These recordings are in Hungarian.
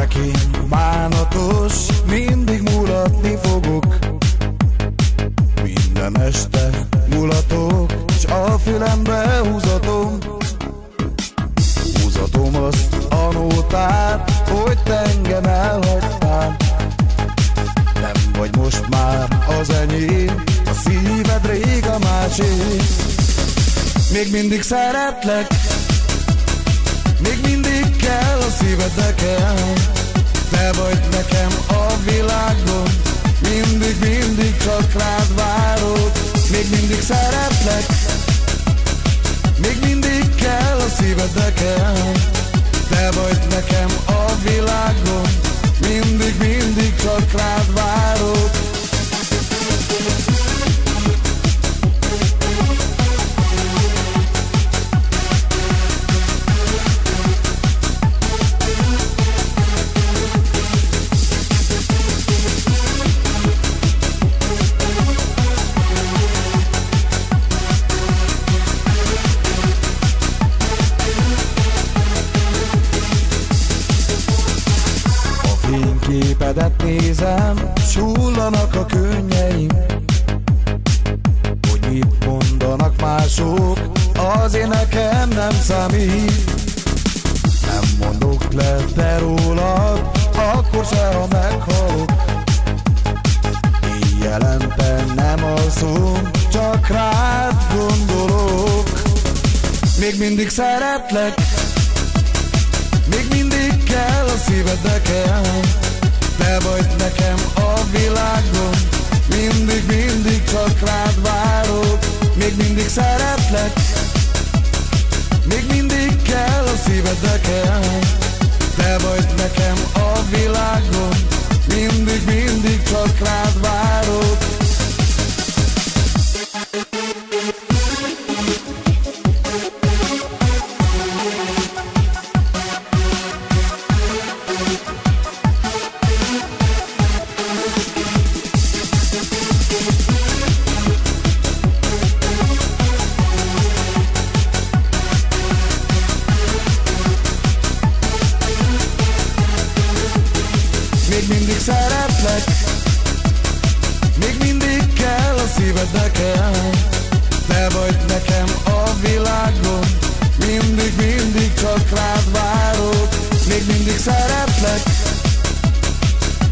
Aquí, humano tus fülembe húzatom. Húzatom azt a nótát, hogy te engem elhagytál. Nem vagy most már az enyém, a szíved rég a másé. Még mindig szeretlek, még mindig kell a szíved nekem Te vagy nekem a világon Mindig, mindig csak rád várok. Még mindig szeretlek Még mindig kell a szíved nekem Te vagy nekem a világon fényképedet nézem, sullanak a könnyeim Hogy mit mondanak mások, azért nekem nem számít. Nem mondok le te rólad, akkor se, ha meghalok. Éjjelente nem alszom, csak rád gondolok. Még mindig szeretlek, szívnek Még mindig kell a szíved nekem Te vagy nekem a világon Mindig, mindig csak rád vár Még mindig szeretlek. Még mindig kell a szíved nekem. Te vagy nekem a világon Mindig, mindig csak rád várok. Még mindig szeretlek.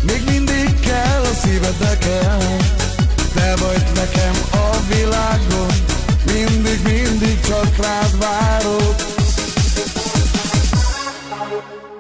Még mindig kell a szíved nekem. Te vagy nekem a világon Mindig, mindig csak rád várok. Thank you.